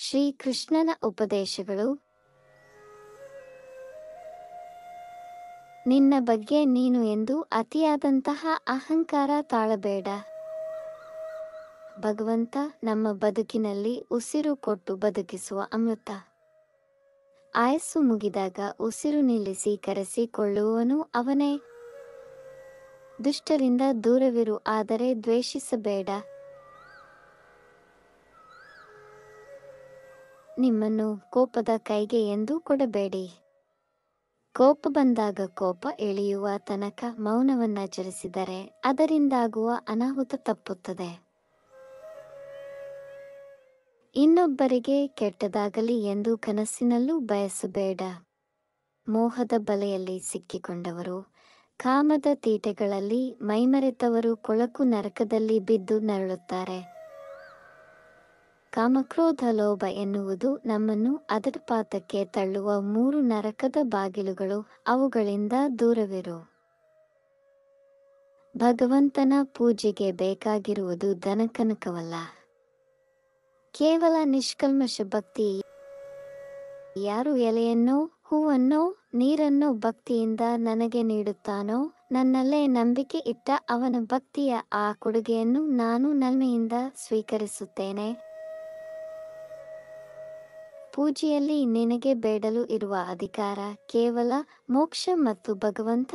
ಶ್ರೀಕೃಷ್ಣನ ಉಪದೇಶಗಳು. ನಿನ್ನ ಬಗ್ಗೆ ನೀನು ಎಂದು ಅತಿಯಾದಂತಹ ಅಹಂಕಾರ ತಾಳಬೇಡ. ಭಗವಂತ ನಮ್ಮ ಬದುಕಿನಲ್ಲಿ ಉಸಿರು ಕೊಟ್ಟು ಬದುಕಿಸುವ ಅಮೃತ. ಆಯಸ್ಸು ಮುಗಿದಾಗ ಉಸಿರು ನಿಲ್ಲಿಸಿ ಕರೆಸಿಕೊಳ್ಳುವನು ಅವನೇ. ದುಷ್ಟರಿಂದ ದೂರವಿರು, ಆದರೆ ದ್ವೇಷಿಸಬೇಡ. ನಿಮ್ಮನ್ನು ಕೋಪದ ಕೈಗೆ ಎಂದು ಕೊಡಬೇಡಿ. ಕೋಪ ಬಂದಾಗ ಕೋಪ ಎಳೆಯುವ ತನಕ ಮೌನವನ್ನಾಚರಿಸಿದರೆ ಅದರಿಂದಾಗುವ ಅನಾಹುತ ತಪ್ಪುತ್ತದೆ. ಇನ್ನೊಬ್ಬರಿಗೆ ಕೆಟ್ಟದಾಗಲಿ ಎಂದು ಕನಸಿನಲ್ಲೂ ಬಯಸಬೇಡ. ಮೋಹದ ಬಲೆಯಲ್ಲಿ ಸಿಕ್ಕಿಕೊಂಡವರು, ಕಾಮದ ತೀಟೆಗಳಲ್ಲಿ ಮೈಮರೆತವರು ಕೊಳಕು ನರಕದಲ್ಲಿ ಬಿದ್ದು ನರಳುತ್ತಾರೆ. ಕಾಮಕ್ರೋಧ ಲೋಭ ಎನ್ನುವುದು ನಮ್ಮನ್ನು ಅದಟಪಾತಕ್ಕೆ ತಳ್ಳುವ ಮೂರು ನರಕದ ಬಾಗಿಲುಗಳು. ಅವುಗಳಿಂದ ದೂರವಿರು. ಭಗವಂತನ ಪೂಜೆಗೆ ಬೇಕಾಗಿರುವುದು ದನಕನಕವಲ್ಲ ಕೇವಲ ನಿಷ್ಕಲ್ಮಶ ಭಕ್ತಿ. ಯಾರು ಎಲೆಯನ್ನೋ, ಹೂವನ್ನೋ, ನೀರನ್ನೋ ಭಕ್ತಿಯಿಂದ ನನಗೆ ನೀಡುತ್ತಾನೋ, ನನ್ನಲ್ಲೇ ನಂಬಿಕೆ ಇಟ್ಟ ಅವನ ಭಕ್ತಿಯ ಆ ಕೊಡುಗೆಯನ್ನು ನಾನು ನಲ್ಮೆಯಿಂದ ಸ್ವೀಕರಿಸುತ್ತೇನೆ. ಪೂಜೆಯಲ್ಲಿ ನಿನಗೆ ಬೇಡಲು ಇರುವ ಅಧಿಕಾರ ಕೇವಲ ಮೋಕ್ಷ ಮತ್ತು ಭಗವಂತ